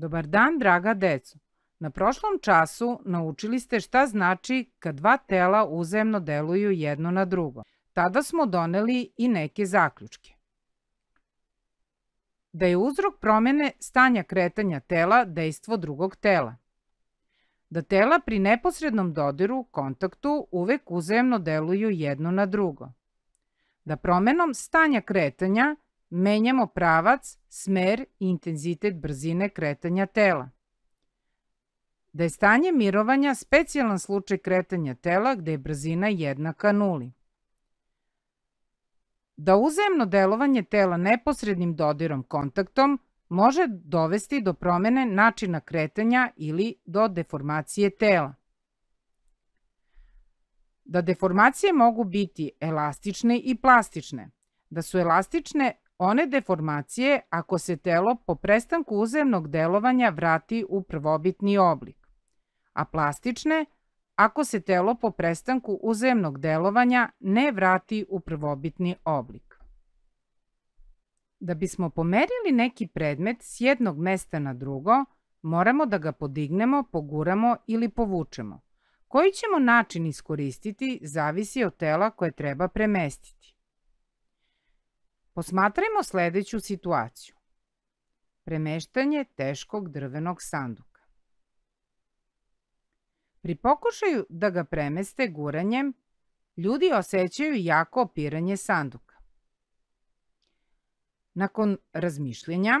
Dobar dan, draga deco. Na prošlom času naučili ste šta znači kad dva tela uzemno deluju jedno na drugo. Tada smo doneli i neke zaključke. Da je uzrok promene stanja kretanja tela dejstvo drugog tela. Da tela pri neposrednom dodiru, kontaktu, uvek uzemno deluju jedno na drugo. Da promenom stanja kretanja menjamo pravac, smer i intenzitet brzine kretanja tela. Da je stanje mirovanja specijalan slučaj kretanja tela gde je brzina jednaka nuli. Da uzemno delovanje tela neposrednim dodirom kontaktom može dovesti do promene načina kretanja ili do deformacije tela. Da deformacije mogu biti elastične i plastične. Da su elastične one deformacije ako se telo po prestanku uzemnog delovanja vrati u prvobitni oblik, a plastične ako se telo po prestanku uzemnog delovanja ne vrati u prvobitni oblik. Da bismo pomerili neki predmet s jednog mesta na drugo, moramo da ga podignemo, poguramo ili povučemo. Koji ćemo način iskoristiti zavisi od tela koje treba premestiti. Posmatrajmo sledeću situaciju. Premeštanje teškog drvenog sanduka. Pri pokušaju da ga premeste guranjem, ljudi osjećaju jako opiranje sanduka. Nakon razmišljenja,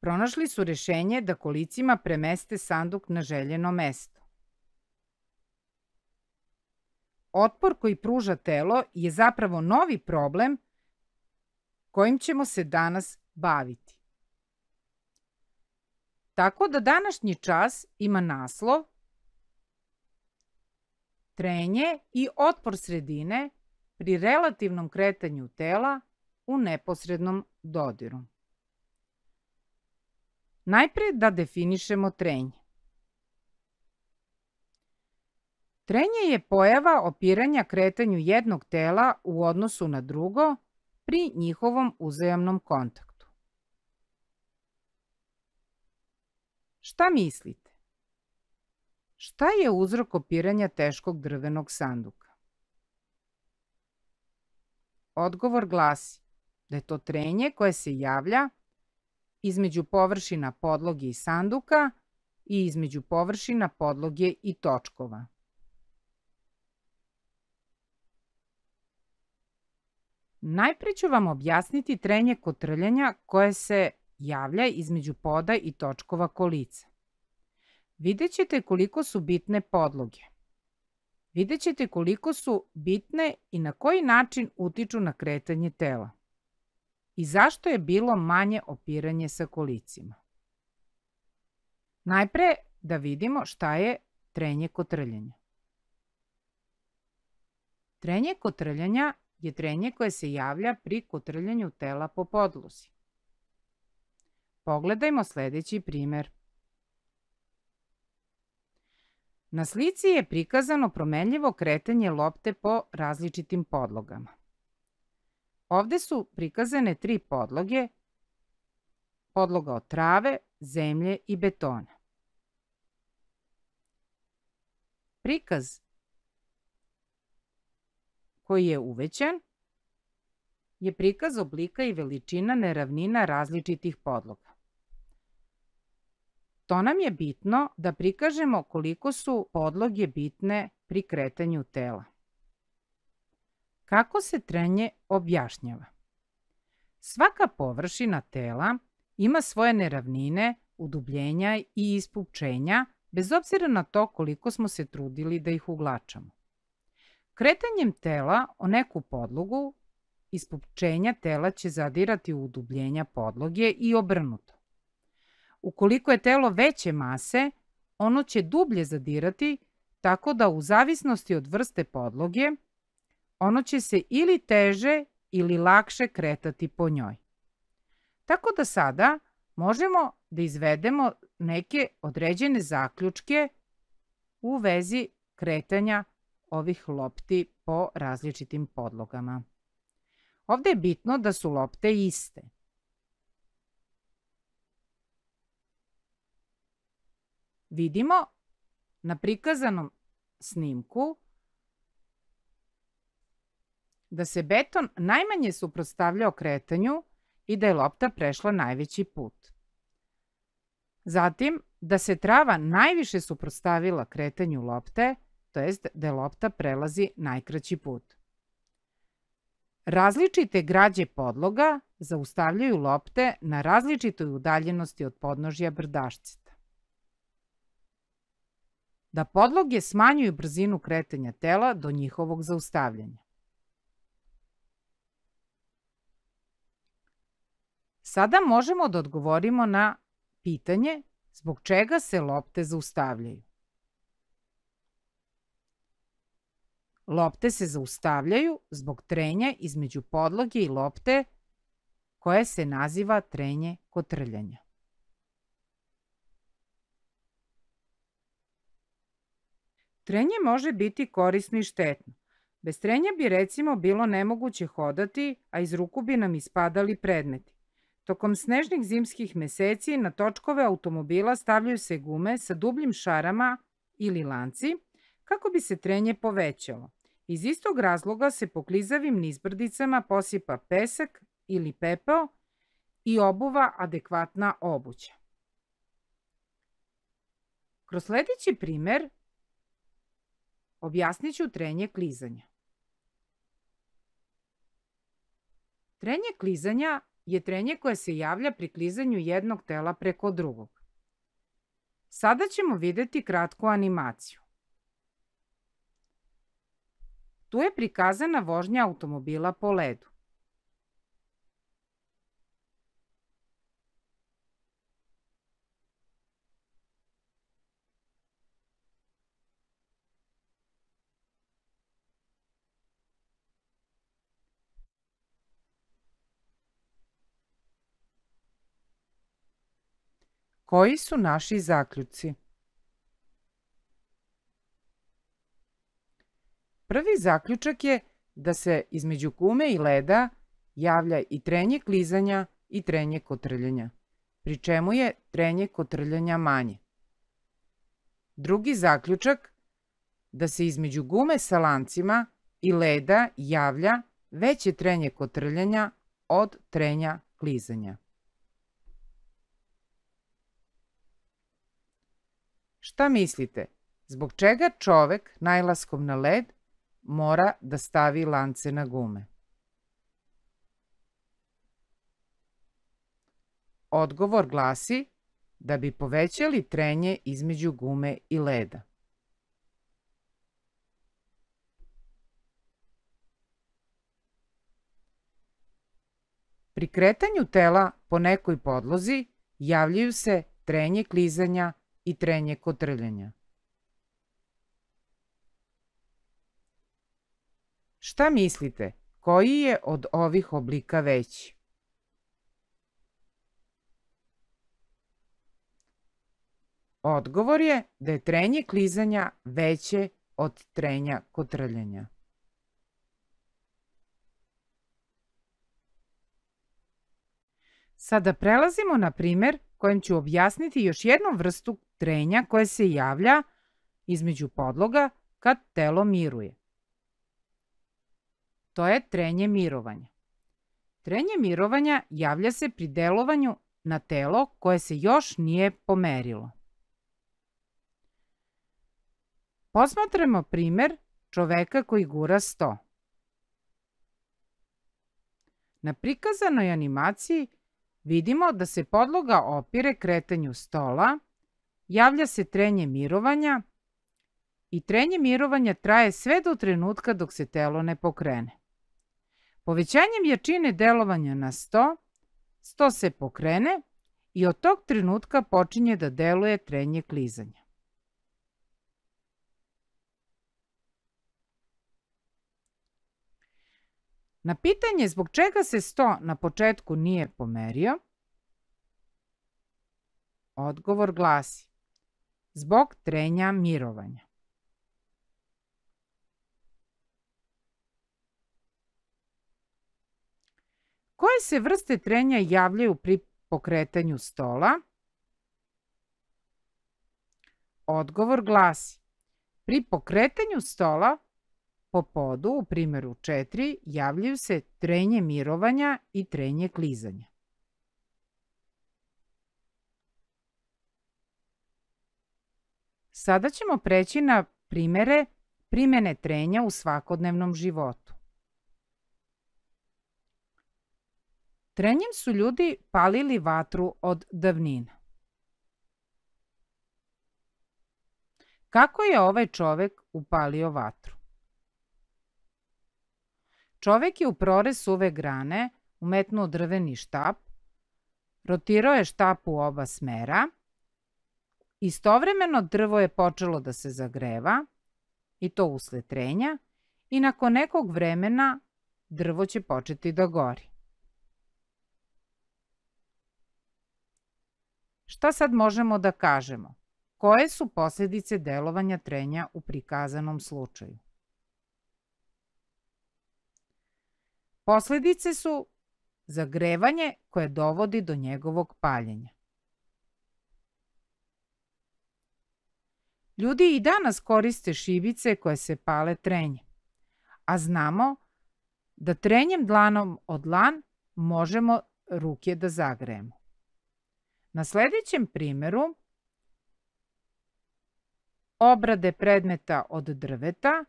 pronašli su rešenje da kolicima premeste sanduk na željeno mesto. Otpor koji pruža telo je zapravo novi problem kojim ćemo se danas baviti. Tako da današnji čas ima naslov Trenje i otpor sredine pri relativnom kretanju tela u neposrednom dodiru. Najpre da definišemo trenje. Trenje je pojava opiranja kretanju jednog tela u odnosu na drugo pri njihovom uzajamnom kontaktu. Šta mislite? Šta je uzrok opiranja teškog drvenog sanduka? Odgovor glasi da je to trenje koje se javlja između površina podloge i sanduka i između površina podloge i točkova. Najpre ću vam objasniti trenje kotrljanja koje se javlja između poda i točkova kolica. Videćete koliko su bitne podloge. Videćete koliko su bitne i na koji način utiču na kretanje tela. I zašto je bilo manje opiranje sa kolicima. Najpre da vidimo šta je trenje kotrljanja. Trenje kotrljanja je trenje koje se javlja pri kotrljanju tela po podlozi. Pogledajmo sledeći primer. Na slici je prikazano promenljivo kretanje lopte po različitim podlogama. Ovde su prikazane tri podloge, podloga od trave, zemlje i betona. Prikaz koji je uvećan je prikaz oblika i veličina neravnina različitih podloga. To nam je bitno da prikažemo koliko su podloge bitne pri kretanju tela. Kako se trenje objašnjava? Svaka površina tela ima svoje neravnine, udubljenja i ispupčenja, bez obzira na to koliko smo se trudili da ih uglačamo. Kretanjem tela o neku podlogu, ispupčenja tela će zadirati u udubljenja podloge i obrnuto. Ukoliko je telo veće mase, ono će dublje zadirati, tako da u zavisnosti od vrste podloge, ono će se ili teže ili lakše kretati po njoj. Tako da sada možemo da izvedemo neke određene zaključke u vezi kretanja ovih lopti po različitim podlogama. Ovde je bitno da su lopte iste. Vidimo na prikazanom snimku da se beton najmanje suprostavljao kretanju i da je lopta prešla najveći put. Zatim, da se trava najviše suprostavila kretanju lopte, to jest da lopta prelazi najkraći put. Različite građe podloga zaustavljaju lopte na različitoj udaljenosti od podnožja brdašceta. Da podloge smanjuju brzinu kretanja tela do njihovog zaustavljanja. Sada možemo da odgovorimo na pitanje zbog čega se lopte zaustavljaju. Lopte se zaustavljaju zbog trenja između podloge i lopte koje se naziva trenje kotrljanja. Trenje može biti korisno i štetno. Bez trenja bi recimo bilo nemoguće hodati, a iz ruku bi nam ispadali predmeti. Tokom snežnih zimskih meseci na točkove automobila stavljaju se gume sa dubljim šarama ili lanci kako bi se trenje povećalo. Iz istog razloga se po klizavim nizbrdicama posipa pesak ili pepeo i obuva adekvatna obuća. Kroz sledeći primer objasnit ću trenje klizanja. Trenje klizanja je trenje koje se javlja pri klizanju jednog tela preko drugog. Sada ćemo videti kratku animaciju. Tu je prikazana vožnja automobila po ledu. Koji su naši zaključci? Prvi zaključak je da se između kume i leda javlja i trenje klizanja i trenje kotrljanja, pri čemu je trenje kotrljanja manje. Drugi zaključak da se između gume sa lancima i leda javlja veće trenje kotrljanja od trenja klizanja. Šta mislite? Zbog čega čovek najlaskom na led mora da stavi lance na gume? Odgovor glasi da bi povećali trenje između gume i leda. Pri kretanju tela po nekoj podlozi javljaju se trenje klizanja i trenje kotrljanja. Šta mislite, koji je od ovih oblika veći? Odgovor je da je trenje klizanja veće od trenja kotrljanja. Sada prelazimo na primer kojem ću objasniti još jednu vrstu trenja koje se javlja između podloga kad telo miruje. To je trenje mirovanja. Trenje mirovanja javlja se pri delovanju na telo koje se još nije pomerilo. Posmatramo primer čoveka koji gura sto. Na prikazanoj animaciji vidimo da se podloga opire kretanju stola, javlja se trenje mirovanja i trenje mirovanja traje sve do trenutka dok se telo ne pokrene. Povećanjem jačine delovanja na 100, 100 se pokrene i od tog trenutka počinje da deluje trenje klizanja. Na pitanje zbog čega se 100 na početku nije pomerio, odgovor glasi zbog trenja mirovanja. Koje se vrste trenja javljaju pri pokretanju stola? Odgovor glasi Pri pokretanju stola po podu, u primjeru 4, javljaju se trenje mirovanja i trenje klizanja. Sada ćemo preći na primere primene trenja u svakodnevnom životu. Trenjem su ljudi palili vatru od davnina. Kako je ovaj čovek upalio vatru? Čovek je u prorez suve grane umetnuo drveni štap, rotirao je štap u oba smera, istovremeno drvo je počelo da se zagreva, i to usled trenja, i nakon nekog vremena drvo će početi da gori. Šta sad možemo da kažemo? Koje su posledice delovanja trenja u prikazanom slučaju? Posledice su zagrevanje koje dovodi do njegovog paljenja. Ljudi i danas koriste šibice koje se pale trenjem, a znamo da trenjem dlanom od dlan možemo ruke da zagrejemo. Na sledećem primeru obrade predmeta od drveta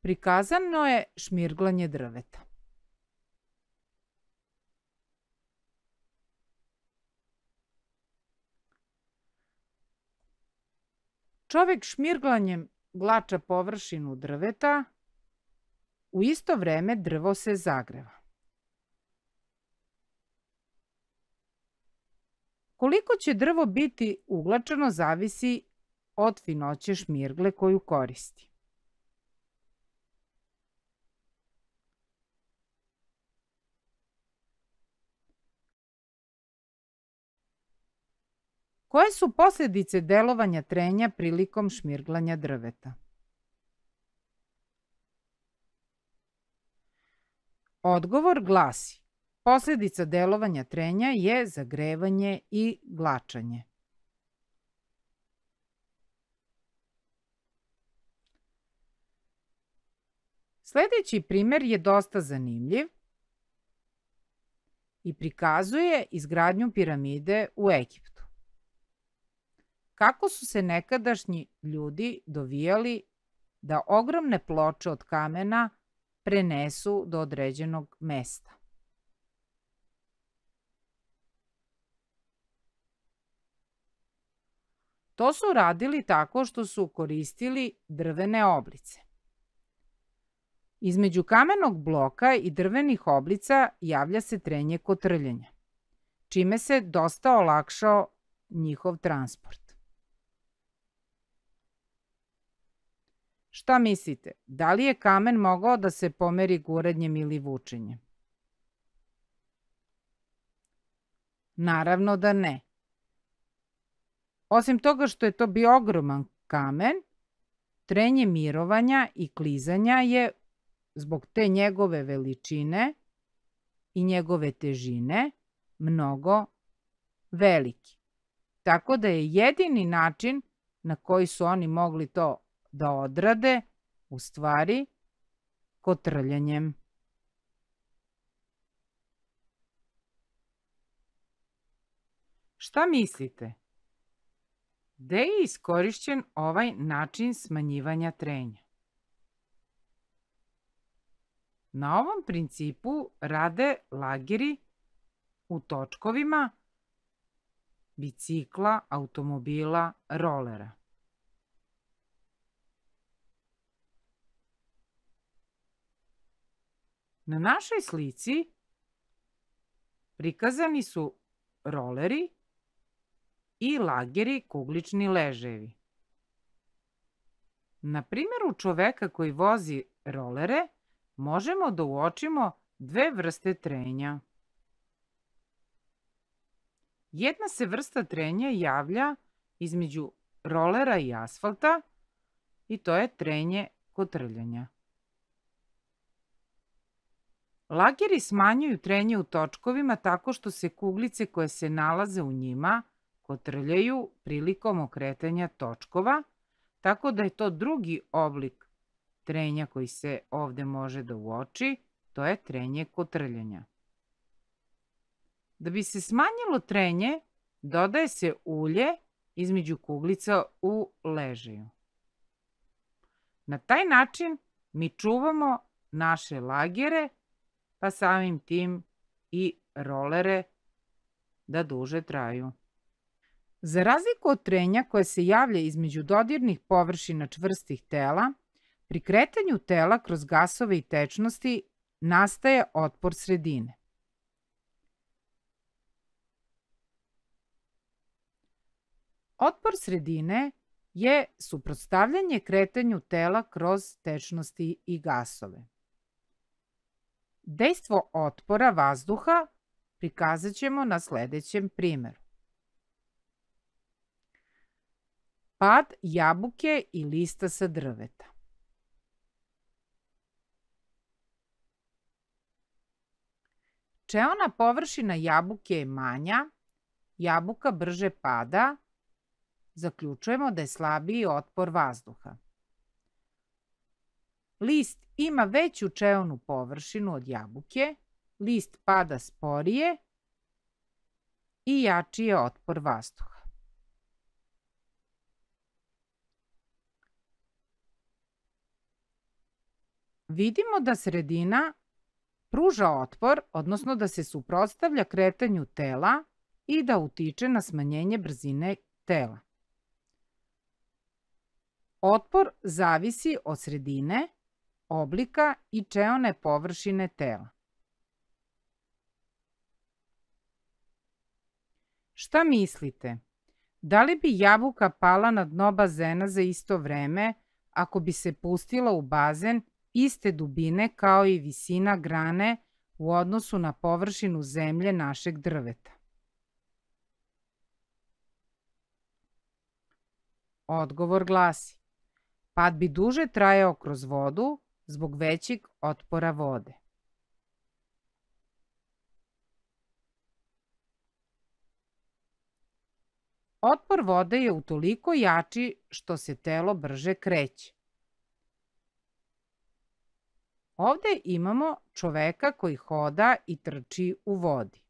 prikazano je šmirglanje drveta. Čovek šmirglanjem glača površinu drveta, u isto vreme drvo se zagreva. Koliko će drvo biti uglačano zavisi od finoće šmirgle koju koristi. Koje su posljedice delovanja trenja prilikom šmirglanja drveta? Odgovor glasi Posljedica delovanja trenja je zagrevanje i glačanje. Sledeći primer je dosta zanimljiv i prikazuje izgradnju piramide u Egiptu. Kako su se nekadašnji ljudi dovijali da ogromne ploče od kamena prenesu do određenog mesta. To su radili tako što su koristili drvene oblice. Između kamenog bloka i drvenih oblica javlja se trenje kotrljanja, čime se dosta olakšao njihov transport. Šta mislite, da li je kamen mogao da se pomeri guradnjem ili vučenjem? Naravno da ne. Osim toga što je to bio ogroman kamen, trenje mirovanja i klizanja je zbog te njegove veličine i njegove težine mnogo veliki. Tako da je jedini način na koji su oni mogli to da odrade, u stvari, kotrljanjem. Šta mislite? Gde je iskorišćen ovaj način smanjivanja trenja? Na ovom principu rade lageri u točkovima bicikla, automobila, rolera. Na našoj slici prikazani su roleri i lageri kuglični leževi. Na primjeru čoveka koji vozi rolere možemo da uočimo dve vrste trenja. Jedna se vrsta trenja javlja između rolera i asfalta i to je trenje kotrljanja. Lageri smanjuju trenje u točkovima tako što se kuglice koje se nalaze u njima kotrljaju prilikom okretanja točkova, tako da je to drugi oblik trenja koji se ovde može da uoči, to je trenje kotrljanja. Da bi se smanjilo trenje, dodaje se ulje između kuglica u ležaju. Na taj način mi čuvamo naše lagere, pa samim tim i rolere da duže traju. Za razliku od trenja koje se javlja između dodirnih površina čvrstih tela, pri kretanju tela kroz gasove i tečnosti nastaje otpor sredine. Otpor sredine je suprotstavljanje kretanju tela kroz tečnosti i gasove. Dejstvo otpora vazduha prikazat ćemo na sledećem primjeru. Pad jabuke i lista sa drveta. Čeona površina jabuke je manja, jabuka brže pada, zaključujemo da je slabiji otpor vazduha. List ima veću čeonu površinu od jabuke, list pada sporije i jači je otpor vazduha. Vidimo da sredina pruža otpor, odnosno da se suprotstavlja kretanju tela i da utiče na smanjenje brzine tela. Otpor zavisi od sredine, oblika i čeone površine tela. Šta mislite? Da li bi jabuka pala na dno bazena za isto vreme ako bi se pustila u bazen iste dubine kao i visina grane u odnosu na površinu zemlje našeg drveta? Odgovor glasi Pad bi duže trajao kroz vodu zbog većeg otpora vode. Otpor vode je utoliko jači što se telo brže kreće. Ovde imamo čoveka koji hoda i trči u vodi.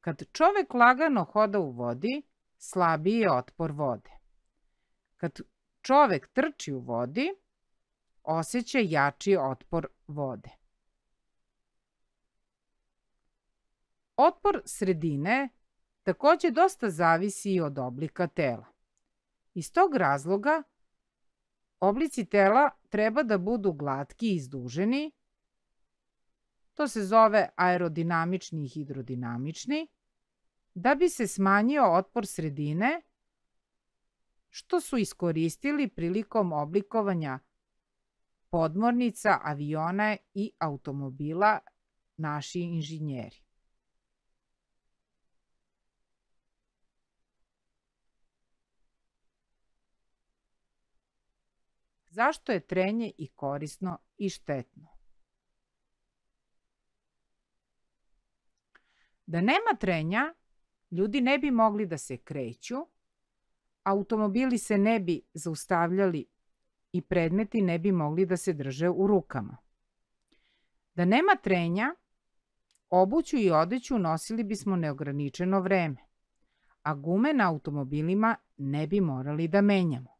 Kad čovek lagano hoda u vodi, slabiji je otpor vode. Kad čovek trči u vodi, osjeća jači otpor vode. Otpor sredine takođe dosta zavisi i od oblika tela. Iz tog razloga oblici tela treba da budu glatki i izduženi, to se zove aerodinamični i hidrodinamični, da bi se smanjio otpor sredine, što su iskoristili prilikom oblikovanja podmornica, aviona i automobila naši inženjeri. Zašto je trenje i korisno i štetno? Da nema trenja, ljudi ne bi mogli da se kreću, automobili se ne bi zaustavljali i predmeti ne bi mogli da se drže u rukama. Da nema trenja, obuću i odeću nosili bismo neograničeno vreme, a gume na automobilima ne bi morali da menjamo.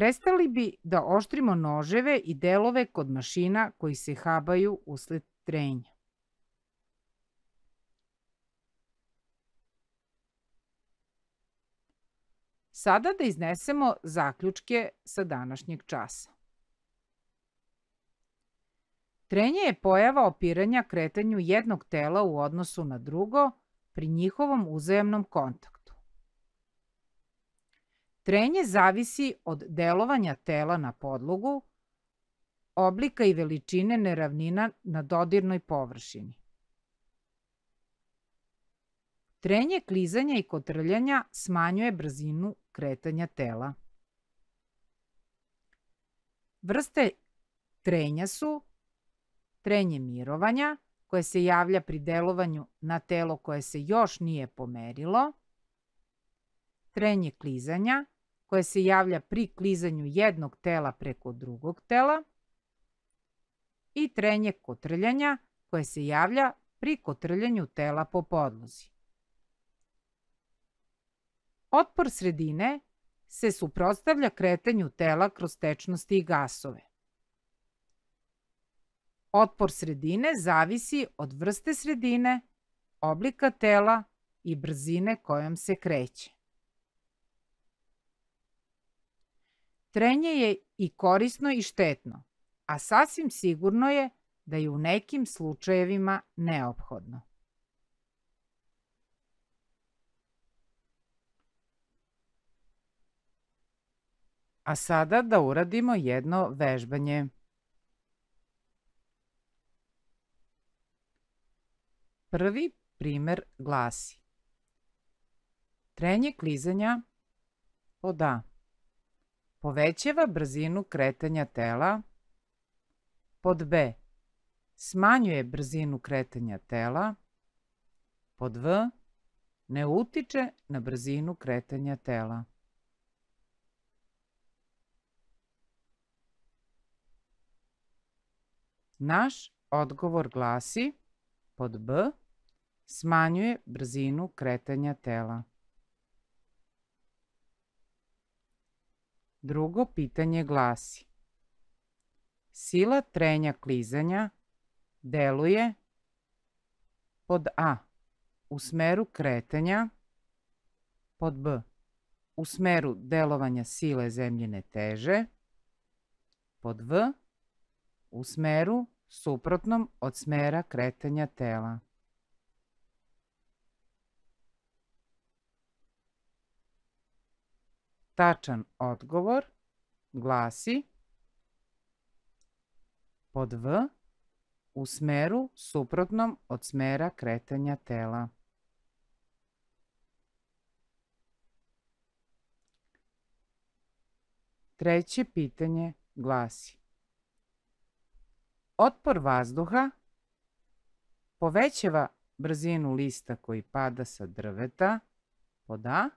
Prestali bi da oštrimo noževe i delove kod mašina koji se habaju usled trenja. Sada da iznesemo zaključke sa današnjeg časa. Trenje je pojava opiranja kretanju jednog tela u odnosu na drugo pri njihovom uzajemnom kontaktu. Trenje zavisi od delovanja tela na podlogu, oblika i veličine neravnina na dodirnoj površini. Trenje klizanja i kotrljanja smanjuje brzinu kretanja tela. Vrste trenja su trenje mirovanja, koje se javlja pri delovanju na telo koje se još nije pomerilo, trenje klizanja, koje se javlja pri klizanju jednog tela preko drugog tela i trenje kotrljanja, koje se javlja pri kotrljanju tela po podlozi. Otpor sredine se suprotstavlja kretanju tela kroz tečnosti i gasove. Otpor sredine zavisi od vrste sredine, oblika tela i brzine kojom se kreće. Trenje je i korisno i štetno, a sasvim sigurno je da je u nekim slučajevima neophodno. A sada da uradimo jedno vežbanje. Prvi primer glasi Trenje klizanja pod A povećava brzinu kretanja tela, pod B smanjuje brzinu kretanja tela, pod V ne utiče na brzinu kretanja tela. Naš odgovor glasi pod B smanjuje brzinu kretanja tela. Drugo pitanje glasi Sila trenja klizanja deluje pod A u smeru kretanja, pod B u smeru delovanja sile zemljine teže, pod V u smeru suprotnom od smera kretanja tela. Tačan odgovor glasi pod V u smeru suprotnom od smera kretanja tela. Treće pitanje glasi Otpor vazduha povećava brzinu lista koji pada sa drveta pod A,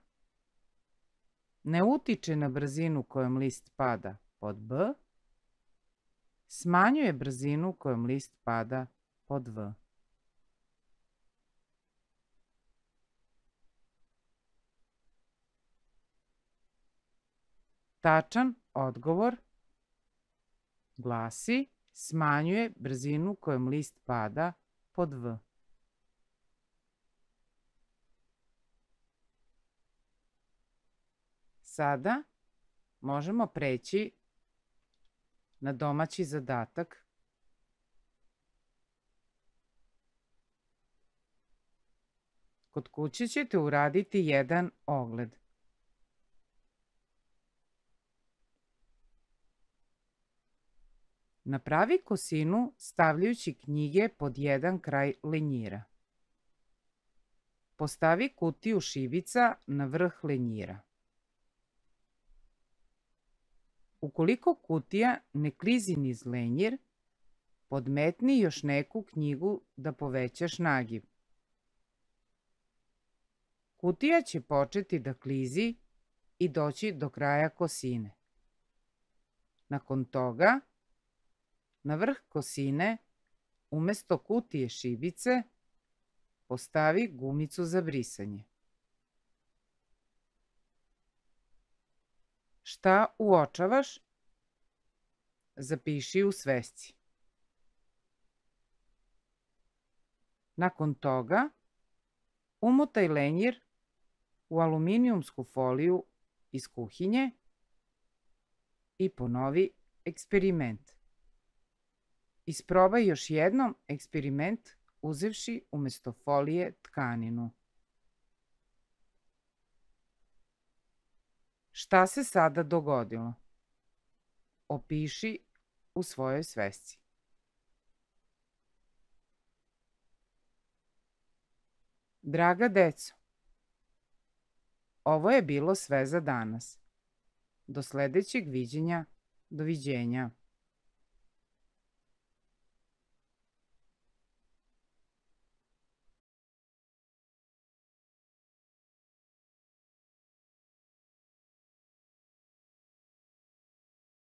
ne utiče na brzinu kojom list pada pod B, smanjuje brzinu kojom list pada pod V. Tačan odgovor glasi smanjuje brzinu kojom list pada pod V. Sada možemo preći na domaći zadatak. Kod kuće ćete uraditi jedan ogled. Napravi kosinu stavljajući knjige pod jedan kraj lenjira. Postavi kutiju šibica na vrh lenjira. Ukoliko kutija ne klizi niz lenjir, podmetni još neku knjigu da povećaš nagiv. Kutija će početi da klizi i doći do kraja kosine. Nakon toga, na vrh kosine, umesto kutije šibice, postavi gumicu za brisanje. Šta uočavaš? Zapiši u svesci. Nakon toga, umotaj lenjir u aluminijumsku foliju iz kuhinje i ponovi eksperiment. Isprobaj još jednom eksperiment uzevši umesto folije tkaninu. Šta se sada dogodilo? Opiši u svojoj svesci. Draga deco, ovo je bilo sve za danas. Do sledećeg viđenja, doviđenja.